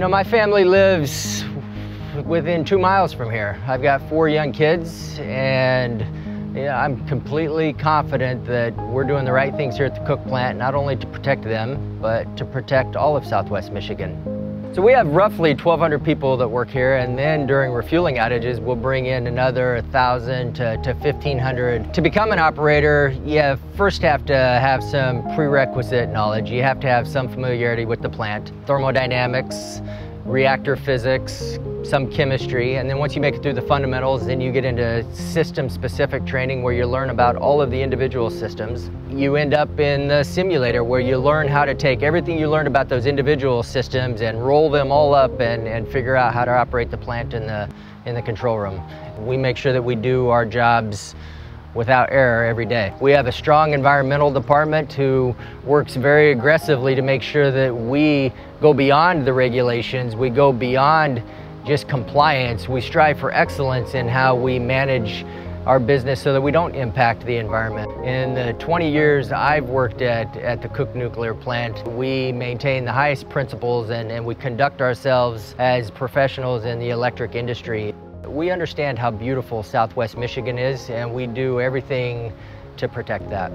You know, my family lives within two miles from here. I've got four young kids and I'm completely confident that we're doing the right things here at the Cook plant, not only to protect them, but to protect all of Southwest Michigan. So we have roughly 1,200 people that work here, and then during refueling outages, we'll bring in another 1,000 to, to 1,500. To become an operator, you first have to have some prerequisite knowledge. You have to have some familiarity with the plant, thermodynamics, reactor physics, some chemistry, and then once you make it through the fundamentals, then you get into system-specific training where you learn about all of the individual systems. You end up in the simulator where you learn how to take everything you learned about those individual systems and roll them all up and, and figure out how to operate the plant in the, in the control room. We make sure that we do our jobs without error every day. We have a strong environmental department who works very aggressively to make sure that we go beyond the regulations, we go beyond just compliance. We strive for excellence in how we manage our business so that we don't impact the environment. In the 20 years I've worked at, at the Cook Nuclear Plant, we maintain the highest principles and, and we conduct ourselves as professionals in the electric industry. We understand how beautiful Southwest Michigan is and we do everything to protect that.